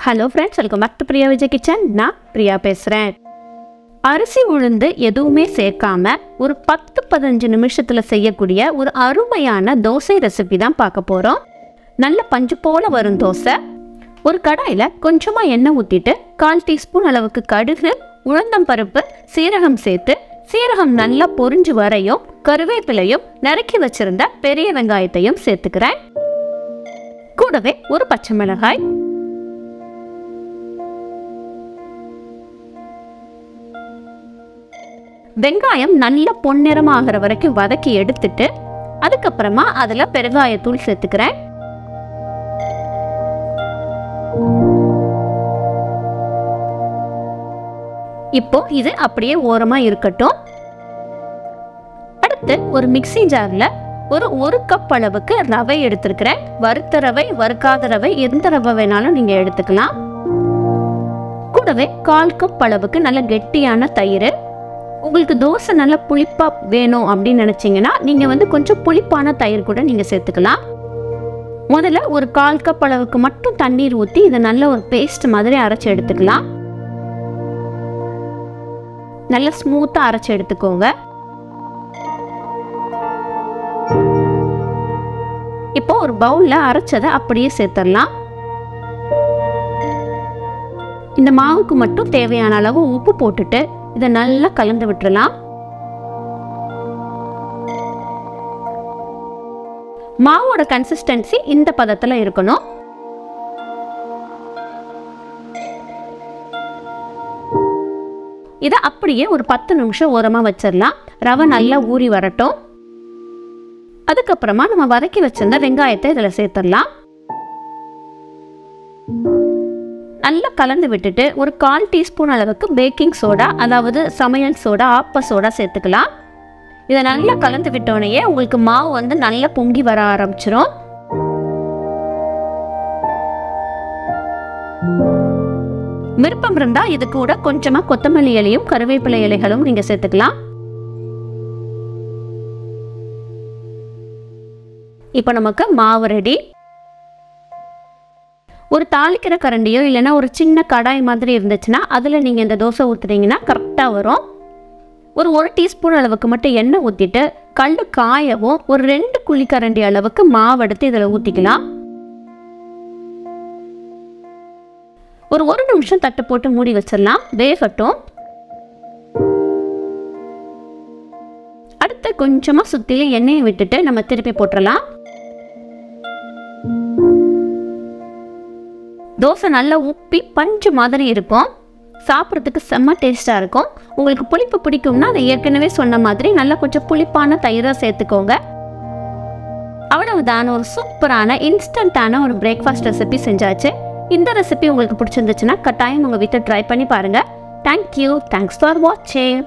Hello friends welcome back to Priya Vijay kitchen நான் பிரியா பேசுகிறேன் அரிசி உளுந்து எதுவுமே சேர்க்காம ஒரு பத்து பதினஞ்சு நிமிஷத்தில் செய்யக்கூடிய ஒரு அருமையான தோசை ரெசிபி தான் பார்க்க போகிறோம் நல்ல பஞ்சு போல வரும் தோசை. ஒரு கடாயில் கொஞ்சமாக எண்ணெய் ஊற்றிட்டு கால் டீஸ்பூன் அளவுக்கு கடுகு உளுந்தம் பருப்பு சீரகம் சேர்த்து சீரகம் நல்லா பொரிஞ்சு வரையும் கருவேப்பிலையும் நறுக்கி வச்சிருந்த பெரிய வெங்காயத்தையும் சேர்த்துக்கிறேன். கூடவே ஒரு பச்சை மிளகாய் வெங்காயம் நல்ல பொன்னிறமாகிற வரைக்கும் வதக்கி எடுத்துட்டு அதுக்கப்புறமா அதில் பெருங்காயத்தூள் சேர்த்துக்கிறேன். இப்போ இது அப்படியே ஓரமாக இருக்கட்டும். அடுத்து ஒரு மிக்ஸி ஜாரில் ஒரு ஒரு கப் அளவுக்கு ரவை எடுத்திருக்கிறேன். வறுத்த ரவை வறுக்காத ரவை எந்த ரவை வேணாலும் நீங்கள் எடுத்துக்கலாம். கூடவே கால் கப் அளவுக்கு நல்ல கெட்டியான தயிர். உங்களுக்கு தோசை நல்லா புளிப்பாக வேணும் அப்படின்னு நினச்சிங்கன்னா நீங்கள் வந்து கொஞ்சம் புளிப்பான தயிர் கூட நீங்கள் சேர்த்துக்கலாம். முதல்ல ஒரு கால் கப் அளவுக்கு மட்டும் தண்ணீர் ஊற்றி இதை நல்ல ஒரு பேஸ்ட் மாதிரி அரைச்சி எடுத்துக்கலாம். நல்லா ஸ்மூத்தாக அரைச்சி எடுத்துக்கோங்க. இப்போ ஒரு பவுலில் அரைச்சதை அப்படியே சேர்த்துடலாம். இந்த மாவுக்கு மட்டும் தேவையான அளவு உப்பு போட்டுட்டு இதை நல்லா கலந்து விட்டுறலாம். மாவோட கன்சிஸ்டன்சி இந்த பதத்தில் இருக்கணும். இதை அப்படியே ஒரு பத்து நிமிஷம் ஓரமாக வச்சிடலாம். ரவை நல்லா ஊறி வரட்டும். அதுக்கப்புறமா நம்ம வதக்கி வச்சிருந்த வெங்காயத்தை இதில் சேர்த்துடலாம். நல்லா கலந்து விட்டுட்டு ஒரு கால் டீஸ்பூன் அளவுக்கு பேக்கிங் சோடா அதாவது சமையல் சோடா ஆப்ப சோடா சேர்த்துக்கலாம். இதை நல்லா கலந்து விட்டோடனே உங்களுக்கு மாவு வந்து நல்லா பொங்கி வர ஆரம்பிச்சிரும். விருப்பம் இருந்தால் இது கூட கொஞ்சமாக கொத்தமல்லி இலையும் கருவேப்பிலை இலைகளும் நீங்கள் சேர்த்துக்கலாம். இப்போ நமக்கு மாவு ரெடி ஒரு தாளிக்கிற கரண்டியோ இல்லைன்னா ஒரு சின்ன கடாய் மாதிரி இருந்துச்சுன்னா அதில் நீங்கள் இந்த தோசை ஊற்றுனீங்கன்னா கரெக்டாக வரும். ஒரு ஒரு டீஸ்பூன் அளவுக்கு மட்டும் எண்ணெய் ஊற்றிட்டு கல் காயவும் ஒரு ரெண்டு குழிக்கரண்டி அளவுக்கு மாவு எடுத்து இதில் ஊற்றிக்கலாம் ஒரு ஒரு நிமிஷம் தட்டு போட்டு மூடி வச்சிடலாம். வேகட்டும். அடுத்து கொஞ்சமாக சுற்றிலும் எண்ணெயை விட்டுட்டு நம்ம திருப்பி போட்டுடலாம். தோசை நல்லா உப்பி பஞ்சு மாதிரி இருக்கும். சாப்பிட்றதுக்கு செம்ம டேஸ்ட்டாக இருக்கும். உங்களுக்கு புளிப்பு பிடிக்கும்னா அதை ஏற்கனவே சொன்ன மாதிரி நல்லா கொஞ்சம் புளிப்பான தயிராக சேர்த்துக்கோங்க. அவ்வளவுதான் ஒரு சூப்பரான இன்ஸ்டண்ட்டான ஒரு பிரேக்ஃபாஸ்ட் ரெசிபி செஞ்சாச்சு. இந்த ரெசிபி உங்களுக்கு பிடிச்சிருந்துச்சுன்னா கட்டாயம் உங்கள் வீட்டை ட்ரை பண்ணி பாருங்கள் தேங்க்யூ தேங்க்ஸ் ஃபார் வாட்சிங்